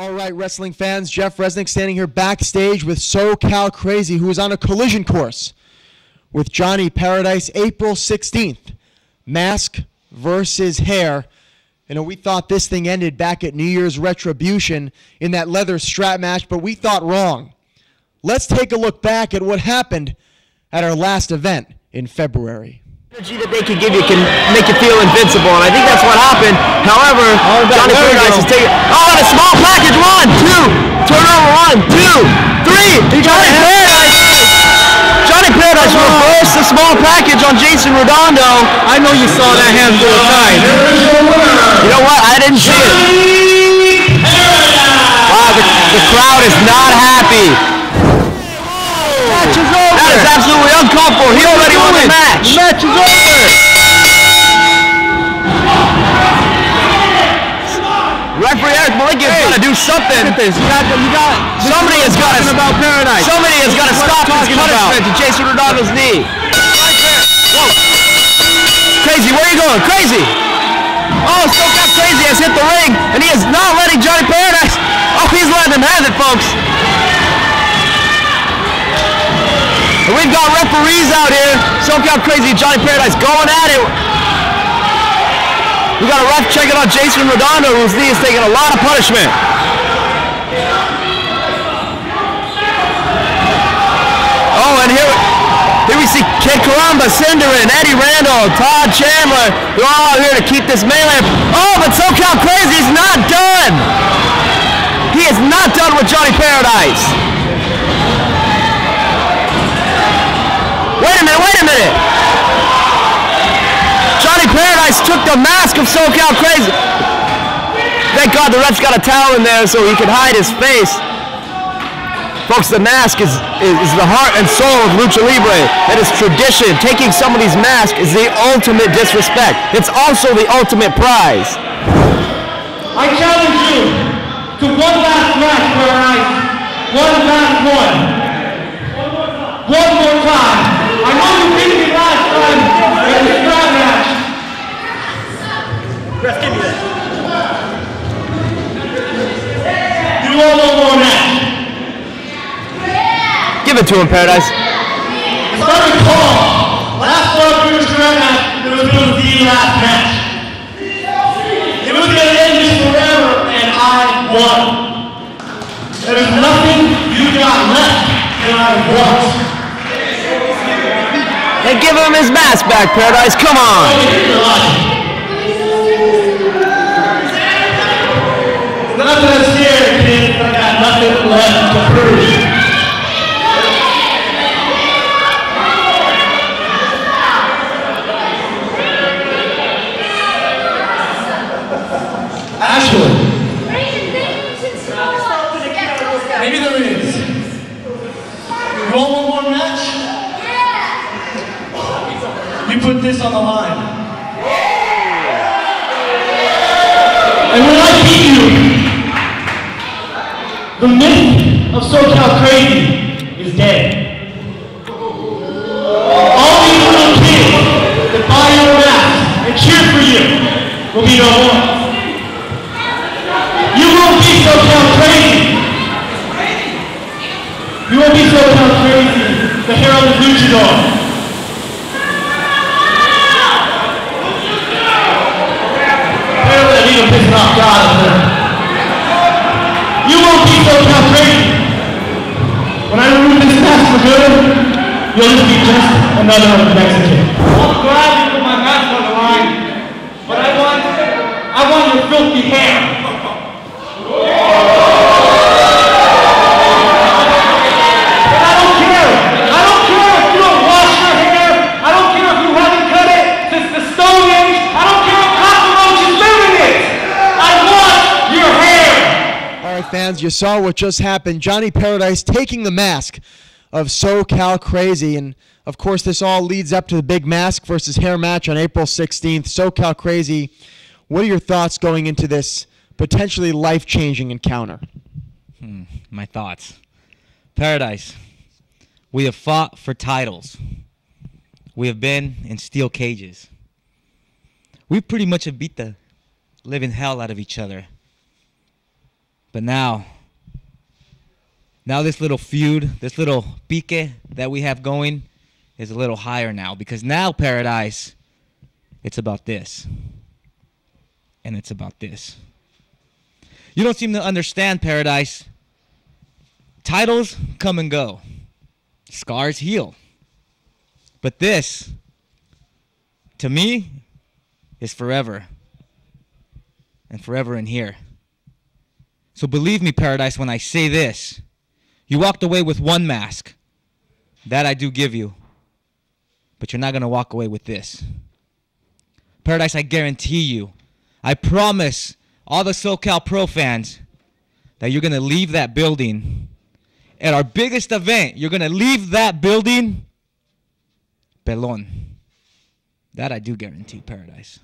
All right, wrestling fans, Jeff Resnick standing here backstage with SoCal Crazy, who is on a collision course with Johnny Paradise April 16th. Mask versus hair. You know, we thought this thing ended back at New Year's Retribution in that leather strap match, but we thought wrong. Let's take a look back at what happened at our last event in February energy that they can give you can make you feel invincible, and I think that's what happened. However, oh, Johnny Paradise is taking. Oh, and a small package. One, two, turnover. One, two, three. Johnny Paradise. Johnny Paradise reversed the small package on Jason Redondo. I know you saw that hands go aside. You know what? I didn't see it. Wow, the, the crowd is not happy. Match is over. That is absolutely uncomfortable. He already won the match. Match is over. Referee Eric Malinki is going to do something. Look at this. You got, you got. Somebody has got to about paradise. Somebody has got to stop talking punishment to Jason Redondo's knee. Right Whoa. Crazy, where are you going? Crazy. Oh, SoCal Crazy has hit the ring, and he is not letting Johnny Paradise. Oh, he's letting him have it, folks. And we've got referees out here. SoCal Crazy, Johnny Paradise going at it. We got a ref checking on Jason Redondo, whose knee is taking a lot of punishment. Oh, and here, here we see Kid Caramba, Cinderin, Eddie Randall, Todd Chandler. They're all out here to keep this melee. Oh, but SoCal Crazy's not done. He is not done with Johnny Paradise. Wait a minute, wait a minute. Johnny Paradise took the mask of SoCal Crazy. Thank God the ref's got a towel in there so he can hide his face. Folks, the mask is, is, is the heart and soul of Lucha Libre. It is tradition. Taking somebody's mask is the ultimate disrespect. It's also the ultimate prize. I challenge you to one last match for a night. One last. One You want one more match? Give it to him, Paradise. If I recall, last one for the strap match, it was going to be the last match. It was going to end this forever, and I won. There is nothing you got left, and I won. And give him his mask back, Paradise. Come on. Nothing to scare, kid. I got nothing left to prove. Maybe there is. You one more match? You put this on the line. And when I beat you, the myth of SoCal Crazy is dead. All these little kids that buy your mask and cheer for you will be no more. You won't be SoCal Crazy. You won't be SoCal Crazy, the herald of Luchador. Apparently I need to piss off God another Mexican. I'm glad you put my mask on the line, but I want, I want your filthy hair. And I don't care. I don't care if you don't wash your. I don't care if you haven't cut it since the Stone Age. I don't care if cockroaches live in it. I want your hair. All right, fans, you saw what just happened. Johnny Paradise taking the mask of SoCal Crazy. And of course, this all leads up to the big mask versus hair match on April 16th. SoCal Crazy, what are your thoughts going into this potentially life changing encounter? Hmm, my thoughts. Paradise. We have fought for titles. We have been in steel cages. We pretty much have beat the living hell out of each other. But now, now this little feud, this little pique that we have going is a little higher now because now Paradise, it's about this. And it's about this. You don't seem to understand Paradise. Titles come and go. Scars heal. But this, to me, is forever. And forever in here. So believe me, Paradise, when I say this. You walked away with one mask. That I do give you. But you're not going to walk away with this. Paradise, I guarantee you. I promise all the SoCal Pro fans that you're going to leave that building. At our biggest event, you're going to leave that building pelon. That I do guarantee, Paradise.